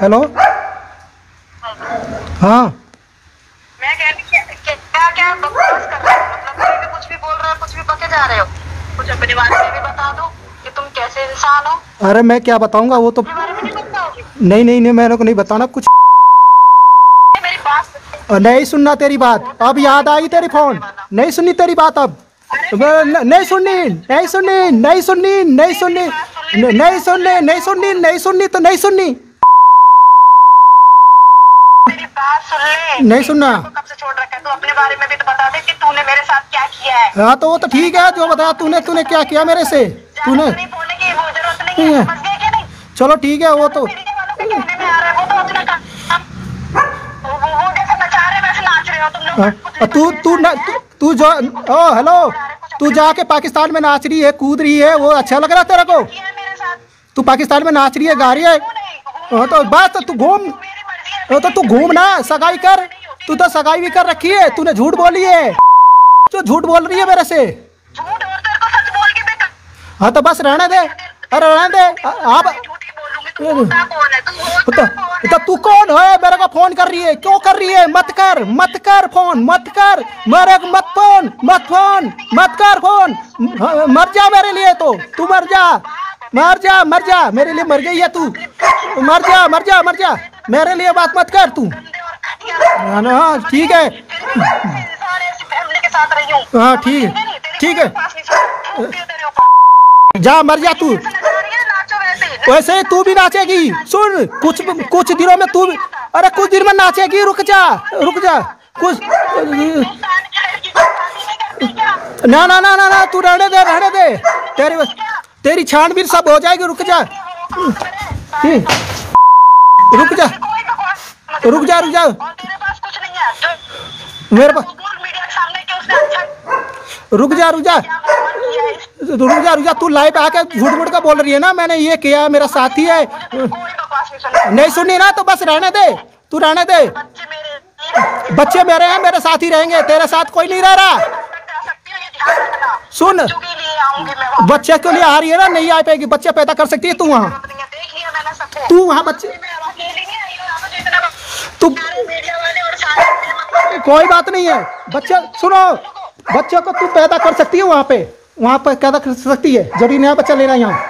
Hello हाँ। मैं कह रही क्या क्या क्या बकवास कर रहे हो? मतलब कुछ भी बोल रहे हो कुछ भी बके जा रहे हो। कुछ अपने बारे में भी बता दो कि तुम कैसे इंसान हो। अरे मैं क्या बताऊँगा वो तो नहीं नहीं नहीं नहीं मेरे को नहीं बताना कुछ मेरी बात नहीं सुनना तेरी बात। अब याद आई तेरी फ़ोन। नहीं सुननी तेरी बात अब। नहीं सुननी नहीं सुननी नहीं सुननी नहीं सुननी। नहीं सुननी। नहीं सुननी नहीं सुननी तो नहीं सुननी। बात सुन ले। नहीं सुनना। तो कब से छोड़ रखा है? तू अपने बारे में भी तो बता दे कि तूने मेरे साथ क्या किया है। हाँ तो वो तो ठीक है जो बताया तूने तूने क्या किया मेरे से? तूने कि नहीं? चलो ठीक है वो तो तो हैं, तू तू तू तू जो ओ हेलो तू जाके पाकिस्तान में नाच रही है कूद रही है वो अच्छा लग रहा है तेरे को? तू पाकिस्तान में नाच रही है गा रही है? हाँ तो बस तो तू घूम तो तू घूम ना सगाई कर। तू तो सगाई भी कर रखी है तूने झूठ बोली है। जो झूठ बोल रही है मेरे से? झूठ और तेरे को सच बोल के बेटा हाँ तो बस रहने दे। अरे रहने दे। आप झूठ बोलूँगी तू तू तो, कौन है? तो तू कौन है? मेरे को फ़ोन कर रही है। क्यों कर रही है? मत कर मत कर फ़ोन मत कर। मेरे को मत फ़ोन मत फ़ोन मत कर फ़ोन। हाँ, मर जा मेरे लिए तो। तू मर जा। मर जा मर जा। मेरे लिए मर गई है तू। मर जा मर जा मर जा। मेरे लिए बात मत कर तू। हाँ हाँ ठीक है। हूँ। ठीक है ठीक है। जा मर जा तू। वैसे। ही। तू भी नाचेगी। सुन कुछ कुछ दिनों में तू भी अरे कुछ दिन में नाचेगी रुक जा रुक जा। कुछ ना ना ना ना ना तू रहने दे रहने दे। तेरी तेरी छानबीन सब हो जाएगी रुक जा। रुक जा। रुक जा रुक जा। मेरे पास रुक जा रुक जा। रुक जा रुक जा। तू लाइव आके झूठ मूठ का बोल रही है ना? मैंने ये किया मेरा साथी है। नहीं सुनी ना तो बस रहने दे। तू रहने दे। बच्चे मेरे हैं, मेरे साथ ही रहेंगे। तेरे साथ कोई नहीं रह रहा। सुन। बच्चों के लिए आ रही है ना, नहीं आ पाएगी। बच्चे पैदा कर सकती है तू वहाँ। तू वहाँ बच्चे तू कोई बात नहीं है। बच्चा सुनो। बच्चों को तू पैदा कर सकती है वहाँ पे। वहाँ पर पैदा कर सकती है। ज़रूरी नया बच्चा लेना यहाँ।